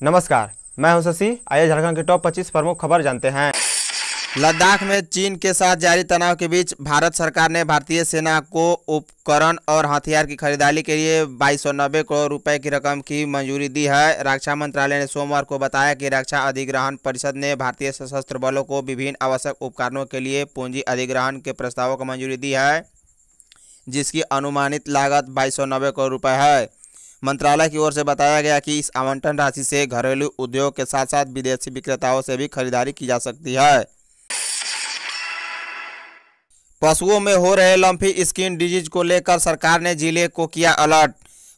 नमस्कार, मैं हूँ शशि। आइए झारखंड के टॉप 25 प्रमुख खबर जानते हैं। लद्दाख में चीन के साथ जारी तनाव के बीच भारत सरकार ने भारतीय सेना को उपकरण और हथियार की खरीदारी के लिए बाईस सौ नब्बे करोड़ रुपए की रकम की मंजूरी दी है। रक्षा मंत्रालय ने सोमवार को बताया कि रक्षा अधिग्रहण परिषद ने भारतीय सशस्त्र बलों को विभिन्न आवश्यक उपकरणों के लिए पूंजी अधिग्रहण के प्रस्तावों को मंजूरी दी है, जिसकी अनुमानित लागत बाईस करोड़ रुपये है। मंत्रालय की ओर से बताया गया कि इस आवंटन राशि से घरेलू उद्योग के साथ साथ विदेशी विक्रेताओं से भी खरीदारी की जा सकती है। पशुओं में हो रहे लम्फी स्किन डिज़ीज़ को लेकर सरकार ने ज़िले को किया अलर्ट।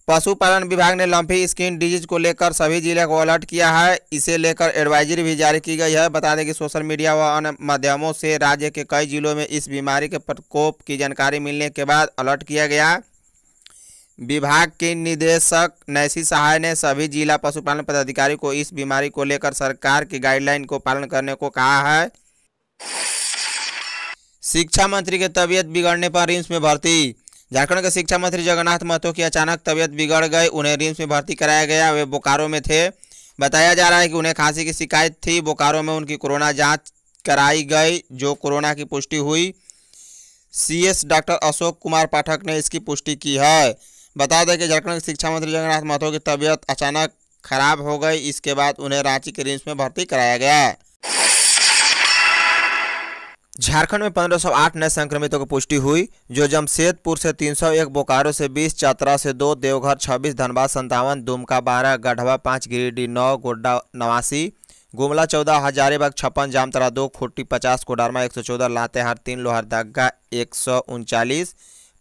पशुपालन विभाग ने लम्फी स्किन डिज़ीज़ को लेकर सभी ज़िले को अलर्ट किया है। इसे लेकर एडवाइजरी भी जारी की गई है। बता दें कि सोशल मीडिया व अन्य माध्यमों से राज्य के कई जिलों में इस बीमारी के प्रकोप की जानकारी मिलने के बाद अलर्ट किया गया। विभाग के निदेशक नैसी सहाय ने सभी जिला पशुपालन पदाधिकारी को इस बीमारी को लेकर सरकार की गाइडलाइन को पालन करने को कहा है। शिक्षा मंत्री की तबीयत बिगड़ने पर रिम्स में भर्ती। झारखंड के शिक्षा मंत्री जगन्नाथ महतो की अचानक तबीयत बिगड़ गई, उन्हें रिम्स में भर्ती कराया गया, वे बोकारो में थे। बताया जा रहा है कि उन्हें खांसी की शिकायत थी, बोकारो में उनकी कोरोना जाँच कराई गई, जो कोरोना की पुष्टि हुई। सीएस डॉक्टर अशोक कुमार पाठक ने इसकी पुष्टि की है। बता दें कि झारखंड के शिक्षा मंत्री जगन्नाथ महतो की तबीयत अचानक खराब हो गई। इसके बाद उन्हें रांची के रिम्स में भर्ती कराया गया। झारखंड में 1508 नए संक्रमितों की पुष्टि हुई, जो जमशेदपुर से 301 बोकारो से 20 चतरा से दो, देवघर 26 धनबाद संतावन दुमका 12 गढ़वा पाँच, गिरिडीह नौ, गोड्डा नवासी, गुमला चौदह, हजारीबाग छप्पन जामतरा दो खुट्टी पचास, कोडरमा एक सौ चौदह, लातेहार तीन, लोहरदगा एक सौ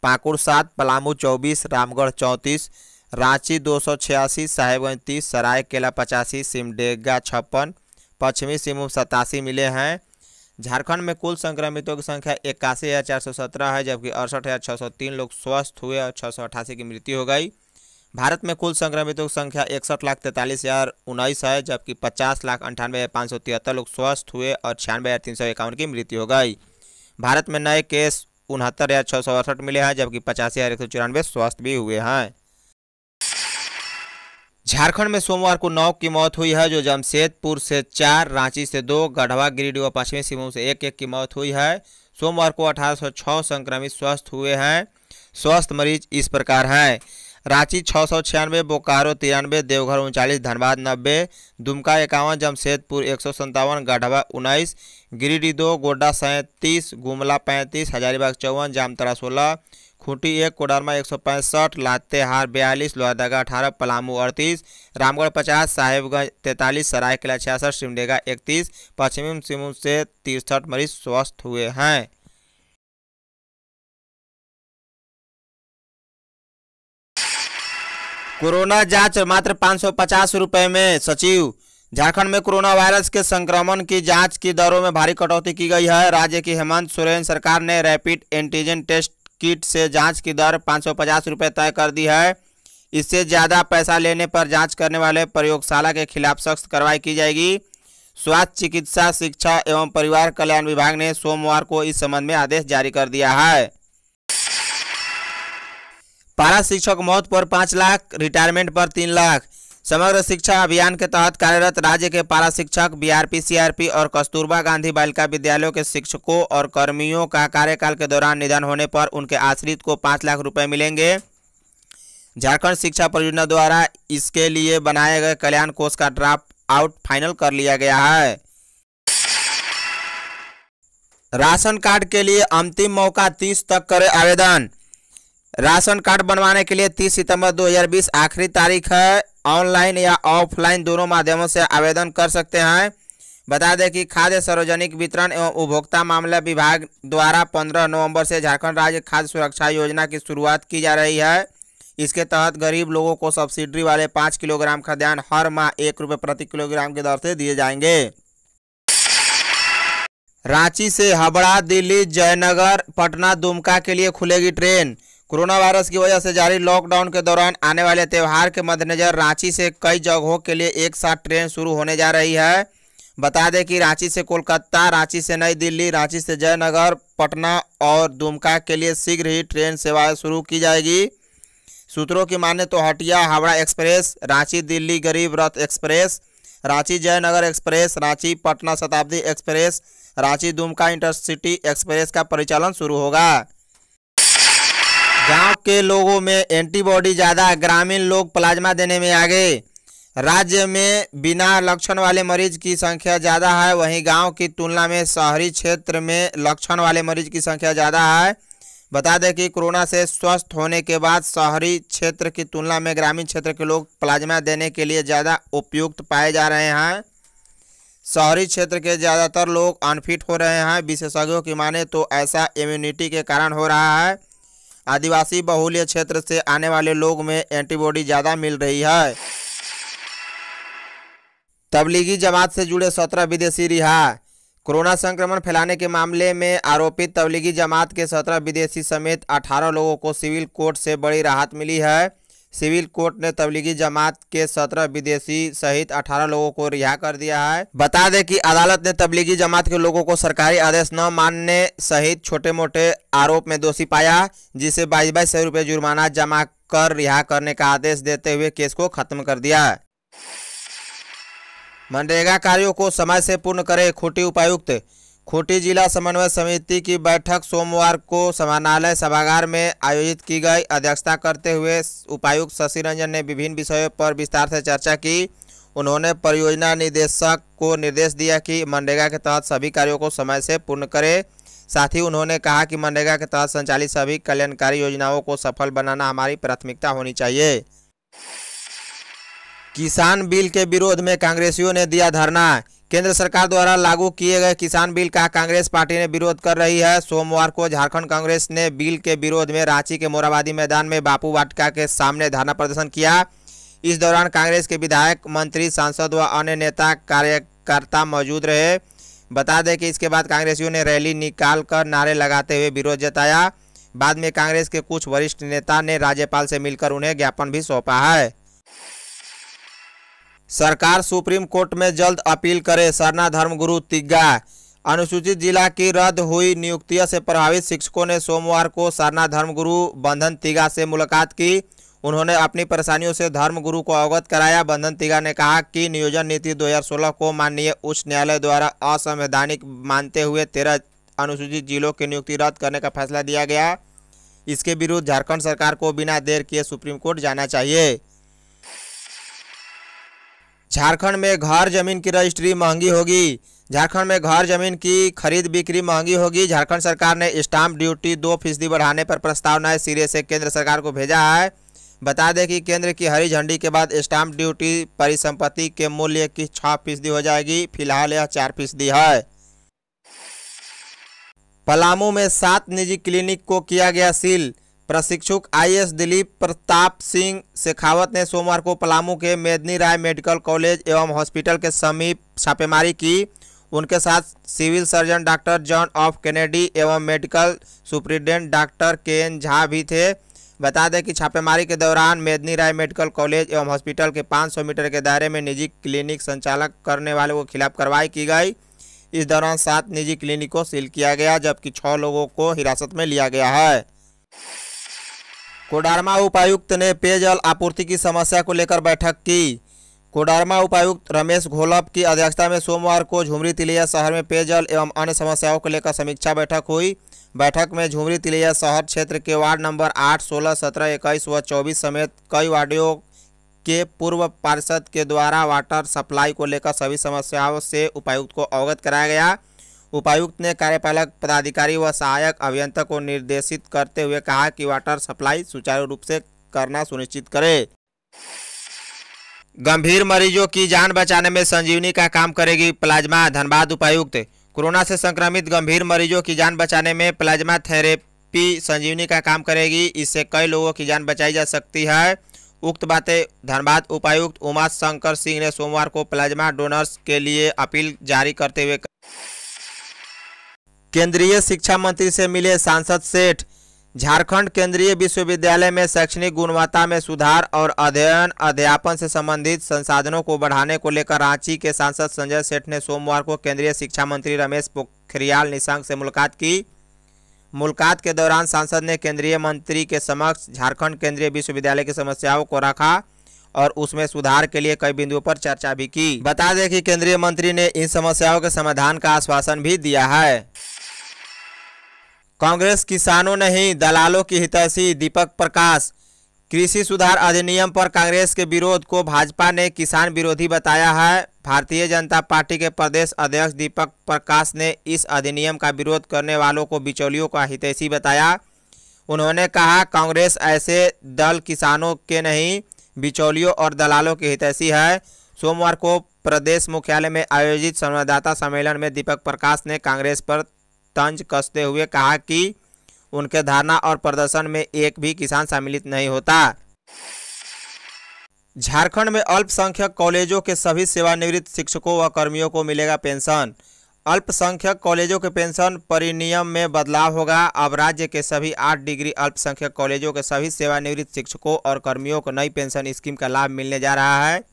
पाकुड़ सात, पलामू चौबीस, रामगढ़ चौंतीस, रांची दो सौ छियासी, साहेबगंज तीस, सरायकेला पचासी, सिमडेगा छप्पन, पश्चिमी सिंहभूम सतासी मिले हैं। झारखंड में कुल संक्रमितों की संख्या इक्यासी हज़ार चार सौ सत्रह है, जबकि अड़सठ हज़ार छः सौ तीन लोग स्वस्थ हुए और छः सौ अठासी की मृत्यु हो गई। भारत में कुल संक्रमितों की संख्या इकसठ लाख तैंतालीस हज़ार उन्नीस है, जबकि पचास लाख अंठानवे हज़ार पाँच सौ तिहत्तर लोग स्वस्थ हुए और छियानवे हज़ार तीन सौ इक्यावन की मृत्यु हो गई। भारत में नए केस उनहत्तर हज़ार छः सौ अड़सठ मिले हैं, जबकि पचासी हज़ार एक सौ चौरानवे स्वस्थ भी हुए हैं। झारखंड में सोमवार को नौ की मौत हुई है, जो जमशेदपुर से चार, रांची से दो, गढ़वा, गिरिडीह और पश्चिमी सिंहभूम से एक एक की मौत हुई है। सोमवार को 1806 संक्रमित स्वस्थ हुए हैं। स्वस्थ मरीज़ इस प्रकार हैं। रांची छः सौ छियानवे, बोकारो तिरानवे, देवघर उनचालीस, धनबाद नब्बे, दुमका इक्यावन, जमशेदपुर एक सौ संतावन गढ़वा उन्नीस, गिरिडीह दो, गोड्डा सैंतीस, गुमला पैंतीस, हजारीबाग चौवन जामतरा सोलह, खूंटी एक, कोडरमा एक सौ पैंसठ, लातेहार बयालीस, लोहरदगा अठारह, पलामू अड़तीस, रामगढ़ पचास, साहेबगंज तैंतालीस, सरायकला छियासठ, सिमडेगा इकतीस, पश्चिमी सिंहभूम से तिरसठ मरीज़ स्वस्थ हुए हैं। कोरोना जाँच मात्र पाँच सौ पचास रुपये में। सचिव, झारखंड में कोरोना वायरस के संक्रमण की जाँच की दरों में भारी कटौती की गई है। राज्य की हेमंत सोरेन सरकार ने रैपिड एंटीजन टेस्ट किट से जाँच की दर पाँच सौ पचास रुपये तय कर दी है। इससे ज़्यादा पैसा लेने पर जाँच करने वाले प्रयोगशाला के खिलाफ सख्त कार्रवाई की जाएगी। स्वास्थ्य, चिकित्सा, शिक्षा एवं परिवार कल्याण विभाग ने सोमवार को इस संबंध में आदेश जारी कर दिया है। पारा शिक्षक मौत पर पाँच लाख, रिटायरमेंट पर तीन लाख। समग्र शिक्षा अभियान के तहत कार्यरत राज्य के पारा शिक्षक बीआरपी सीआरपी और कस्तूरबा गांधी बालिका विद्यालयों के शिक्षकों और कर्मियों का कार्यकाल के दौरान निधन होने पर उनके आश्रित को पाँच लाख रुपए मिलेंगे। झारखंड शिक्षा परियोजना द्वारा इसके लिए बनाए गए कल्याण कोष का ड्राफ्ट आउट फाइनल कर लिया गया है। राशन कार्ड के लिए अंतिम मौका 30 तक करे आवेदन। राशन कार्ड बनवाने के लिए 30 सितंबर 2020 आखिरी तारीख है। ऑनलाइन या ऑफलाइन दोनों माध्यमों से आवेदन कर सकते हैं। बता दें कि खाद्य सार्वजनिक वितरण एवं उपभोक्ता मामला विभाग द्वारा 15 नवंबर से झारखंड राज्य खाद्य सुरक्षा योजना की शुरुआत की जा रही है। इसके तहत गरीब लोगों को सब्सिडी वाले पाँच किलोग्राम खाद्यान्न हर माह एक रुपये प्रति किलोग्राम की दर से दिए जाएँगे। रांची से हावड़ा दिल्ली, जयनगर, पटना, दुमका के लिए खुलेगी ट्रेन। कोरोना वायरस की वजह से जारी लॉकडाउन के दौरान आने वाले त्यौहार के मद्देनजर रांची से कई जगहों के लिए एक साथ ट्रेन शुरू होने जा रही है। बता दें कि रांची से कोलकाता, रांची से नई दिल्ली, रांची से जयनगर, पटना और दुमका के लिए शीघ्र ही ट्रेन सेवाएँ शुरू की जाएगी। सूत्रों की माने तो Hatia, Howrah express, Ranchi Delhi Garib Rath express, Ranchi Jaynagar express, Ranchi Patna Shatabdi express, Ranchi Dumka intercity express का परिचालन शुरू होगा। गाँव के लोगों में एंटीबॉडी ज़्यादा, ग्रामीण लोग प्लाज्मा देने में आगे। राज्य में बिना लक्षण वाले मरीज़ की संख्या ज़्यादा है, वहीं गाँव की तुलना में शहरी क्षेत्र में लक्षण वाले मरीज़ की संख्या ज़्यादा है। बता दें कि कोरोना से स्वस्थ होने के बाद शहरी क्षेत्र की तुलना में ग्रामीण क्षेत्र के लोग प्लाज्मा देने के लिए ज़्यादा उपयुक्त पाए जा रहे हैं। शहरी क्षेत्र के ज़्यादातर लोग अनफिट हो रहे हैं। विशेषज्ञों की माने तो ऐसा इम्यूनिटी के कारण हो रहा है। आदिवासी बहुल्य क्षेत्र से आने वाले लोग में एंटीबॉडी ज़्यादा मिल रही है। तबलीगी जमात से जुड़े सत्रह विदेशी रिहा। कोरोना संक्रमण फैलाने के मामले में आरोपित तबलीगी जमात के सत्रह विदेशी समेत अठारह लोगों को सिविल कोर्ट से बड़ी राहत मिली है। सिविल कोर्ट ने तबलीगी जमात के सत्रह विदेशी सहित अठारह लोगों को रिहा कर दिया है। बता दें कि अदालत ने तबलीगी जमात के लोगों को सरकारी आदेश न मानने सहित छोटे मोटे आरोप में दोषी पाया, जिसे बाईस बाईस सौ रुपये जुर्माना जमा कर रिहा करने का आदेश देते हुए केस को खत्म कर दिया। मनरेगा कार्यों को समय से पूर्ण करे खूंटी उपायुक्त खूंटी जिला समन्वय समिति की बैठक सोमवार को समानालय सभागार में आयोजित की गई। अध्यक्षता करते हुए उपायुक्त शशि रंजन ने विभिन्न विषयों पर विस्तार से चर्चा की। उन्होंने परियोजना निदेशक को निर्देश दिया कि मनरेगा के तहत सभी कार्यों को समय से पूर्ण करे। साथ ही उन्होंने कहा कि मनरेगा के तहत संचालित सभी कल्याणकारी योजनाओं को सफल बनाना हमारी प्राथमिकता होनी चाहिए। किसान बिल के विरोध में कांग्रेसियों ने दिया धरना। केंद्र सरकार द्वारा लागू किए गए किसान बिल का कांग्रेस पार्टी ने विरोध कर रही है। सोमवार को झारखंड कांग्रेस ने बिल के विरोध में रांची के मोराबादी मैदान में बापू वाटिका के सामने धरना प्रदर्शन किया। इस दौरान कांग्रेस के विधायक, मंत्री, सांसद व अन्य नेता कार्यकर्ता मौजूद रहे। बता दें कि इसके बाद कांग्रेसियों ने रैली निकाल कर नारे लगाते हुए विरोध जताया। बाद में कांग्रेस के कुछ वरिष्ठ नेता ने राज्यपाल से मिलकर उन्हें ज्ञापन भी सौंपा है। सरकार सुप्रीम कोर्ट में जल्द अपील करे, सरना धर्मगुरु तिग्गा। अनुसूचित जिला की रद्द हुई नियुक्तियों से प्रभावित शिक्षकों ने सोमवार को सरना धर्मगुरु बंधन तिगा से मुलाकात की। उन्होंने अपनी परेशानियों से धर्मगुरु को अवगत कराया। बंधन तिगा ने कहा कि नियोजन नीति 2016 को माननीय उच्च न्यायालय द्वारा असंवैधानिक मानते हुए तेरह अनुसूचित जिलों की नियुक्ति रद्द करने का फैसला दिया गया। इसके विरुद्ध झारखंड सरकार को बिना देर किए सुप्रीम कोर्ट जाना चाहिए। झारखंड में घर ज़मीन की रजिस्ट्री महँगी होगी। झारखंड में घर ज़मीन की खरीद बिक्री महँगी होगी। झारखंड सरकार ने स्टाम्प ड्यूटी दो फ़ीसदी बढ़ाने पर प्रस्ताव नए सिरे से केंद्र सरकार को भेजा है। बता दें कि केंद्र की हरी झंडी के बाद स्टाम्प ड्यूटी परिसंपत्ति के मूल्य की छः फ़ीसदी हो जाएगी। फ़िलहाल यह चार फ़ीसदी है। पलामू में सात निजी क्लिनिक को किया गया सील। प्रशिक्षुक आईएएस दिलीप प्रताप सिंह शेखावत ने सोमवार को पलामू के मेदनी राय मेडिकल कॉलेज एवं हॉस्पिटल के समीप छापेमारी की। उनके साथ civil surgeon doctor John of Kennedy एवं medical superintendent doctor K N Jha भी थे। बता दें कि छापेमारी के दौरान मेदनी राय मेडिकल कॉलेज एवं हॉस्पिटल के 500 मीटर के दायरे में निजी क्लिनिक संचालक करने वाले के खिलाफ कार्रवाई की गई। इस दौरान सात निजी क्लिनिक को सील किया गया, जबकि छः लोगों को हिरासत में लिया गया है। कोडारमा उपायुक्त ने पेयजल आपूर्ति की समस्या को लेकर बैठक की। कोडारमा उपायुक्त रमेश घोलप की अध्यक्षता में सोमवार को झुमरी तिलिया शहर में पेयजल एवं अन्य समस्याओं को लेकर समीक्षा बैठक हुई। बैठक में झुमरी तिलिया शहर क्षेत्र के वार्ड नंबर आठ, सोलह, सत्रह, इक्कीस व चौबीस समेत कई वार्डों के पूर्व पार्षद के द्वारा वाटर सप्लाई को लेकर सभी समस्याओं से उपायुक्त को अवगत कराया गया। उपायुक्त ने कार्यपालक, पदाधिकारी व सहायक अभियंता को निर्देशित करते हुए कहा कि वाटर सप्लाई सुचारू रूप से करना सुनिश्चित करे। गंभीर मरीजों की जान बचाने में संजीवनी का काम करेगी प्लाज्मा, धनबाद उपायुक्त। कोरोना से संक्रमित गंभीर मरीजों की जान बचाने में प्लाज्मा थेरेपी संजीवनी का काम करेगी। इससे कई लोगों की जान बचाई जा सकती है। उक्त बातें धनबाद उपायुक्त उमा शंकर सिंह ने सोमवार को प्लाज्मा डोनर्स के लिए अपील जारी करते हुए केंद्रीय शिक्षा मंत्री से मिले सांसद सेठ। झारखंड केंद्रीय विश्वविद्यालय में शैक्षणिक गुणवत्ता में सुधार और अध्ययन अध्यापन से संबंधित संसाधनों को बढ़ाने को लेकर रांची के सांसद संजय सेठ ने सोमवार को केंद्रीय शिक्षा मंत्री रमेश पोखरियाल निशंक से मुलाकात की। मुलाकात के दौरान सांसद ने केंद्रीय मंत्री के समक्ष झारखंड केंद्रीय विश्वविद्यालय की समस्याओं को रखा और उसमें सुधार के लिए कई बिंदुओं पर चर्चा भी की। बता दें कि केंद्रीय मंत्री ने इन समस्याओं के समाधान का आश्वासन भी दिया है। कांग्रेस किसानों नहीं, दलालों की हितैषी दीपक प्रकाश। कृषि सुधार अधिनियम पर कांग्रेस के विरोध को भाजपा ने किसान विरोधी बताया है। भारतीय जनता पार्टी के प्रदेश अध्यक्ष दीपक प्रकाश ने इस अधिनियम का विरोध करने वालों को बिचौलियों का हितैषी बताया। उन्होंने कहा, कांग्रेस ऐसे दल किसानों के नहीं, बिचौलियों और दलालों के हितैषी है। सोमवार को प्रदेश मुख्यालय में आयोजित संवाददाता सम्मेलन में दीपक प्रकाश ने कांग्रेस पर तंज कसते हुए कहा कि उनके धारणा और प्रदर्शन में एक भी किसान सम्मिलित नहीं होता। झारखंड में अल्पसंख्यक कॉलेजों के सभी सेवानिवृत्त शिक्षकों व कर्मियों को मिलेगा पेंशन। अल्पसंख्यक कॉलेजों के पेंशन परिनियम में बदलाव होगा। अब राज्य के सभी आठ डिग्री अल्पसंख्यक कॉलेजों के सभी सेवानिवृत्त शिक्षकों और कर्मियों को नई पेंशन स्कीम का लाभ मिलने जा रहा है।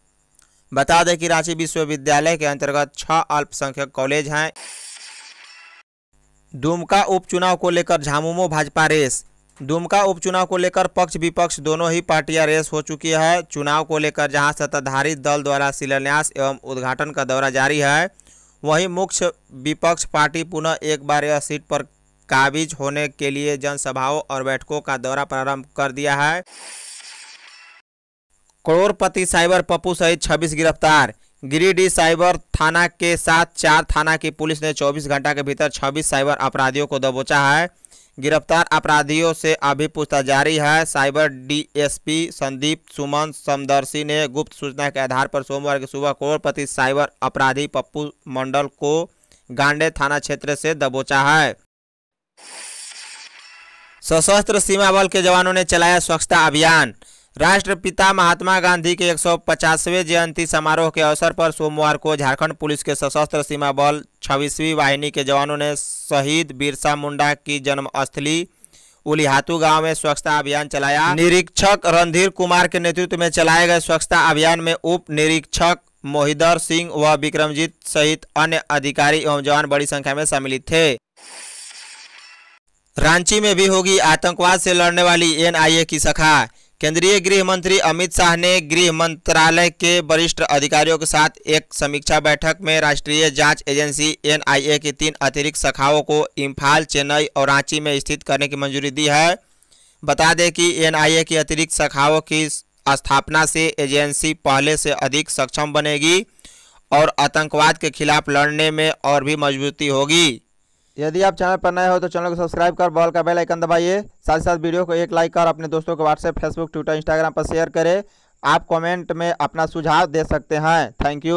बता दें कि रांची विश्वविद्यालय के अंतर्गत छह अल्पसंख्यक कॉलेज हैं। दुमका उपचुनाव को लेकर झामुमो भाजपा रेस। दुमका उपचुनाव को लेकर पक्ष विपक्ष दोनों ही पार्टियाँ रेस हो चुकी है। चुनाव को लेकर जहाँ सत्ताधारी दल द्वारा शिलान्यास एवं उद्घाटन का दौरा जारी है, वहीं मुख्य विपक्ष पार्टी पुनः एक बार यह सीट पर काबिज होने के लिए जनसभाओं और बैठकों का दौरा प्रारंभ कर दिया है। करोड़पति साइबर पप्पू सहित 26 गिरफ़्तार। गिरिडीह साइबर थाना के साथ चार थाना की पुलिस ने 24 घंटा के भीतर 26 साइबर अपराधियों को दबोचा है। गिरफ़्तार अपराधियों से अभी पूछताछ जारी है। साइबर डीएसपी संदीप सुमन समदर्शी ने गुप्त सूचना के आधार पर सोमवार की सुबह करोड़पति साइबर अपराधी पप्पू मंडल को गांडे थाना क्षेत्र से दबोचा है। सशस्त्र सीमा बल के जवानों ने चलाया स्वच्छता अभियान। राष्ट्रपिता महात्मा गांधी के 150वें जयंती समारोह के अवसर पर सोमवार को झारखंड पुलिस के सशस्त्र सीमा बल छब्बीसवीं वाहिनी के जवानों ने शहीद बिरसा मुंडा की जन्मस्थली उलिहातू गाँव में स्वच्छता अभियान चलाया। निरीक्षक रणधीर कुमार के नेतृत्व में चलाए गए स्वच्छता अभियान में उप निरीक्षक मोहिदर सिंह व विक्रमजीत सहित अन्य अधिकारी एवं जवान बड़ी संख्या में सम्मिलित थे। रांची में भी होगी आतंकवाद से लड़ने वाली एनआईए की शाखा। केंद्रीय गृह मंत्री अमित शाह ने गृह मंत्रालय के वरिष्ठ अधिकारियों के साथ एक समीक्षा बैठक में राष्ट्रीय जाँच एजेंसी एनआईए की तीन अतिरिक्त शाखाओं को इम्फाल, चेन्नई और रांची में स्थित करने की मंजूरी दी है। बता दें कि एनआईए की अतिरिक्त शाखाओं की स्थापना से एजेंसी पहले से अधिक सक्षम बनेगी और आतंकवाद के खिलाफ लड़ने में और भी मजबूती होगी। यदि आप चैनल पर नए हो तो चैनल को सब्सक्राइब कर बॉल का बेल आइकन दबाइए। साथ ही साथ वीडियो को एक लाइक कर, अपने दोस्तों को व्हाट्सएप, फेसबुक, ट्विटर, इंस्टाग्राम पर शेयर करें। आप कमेंट में अपना सुझाव दे सकते हैं। Thank you.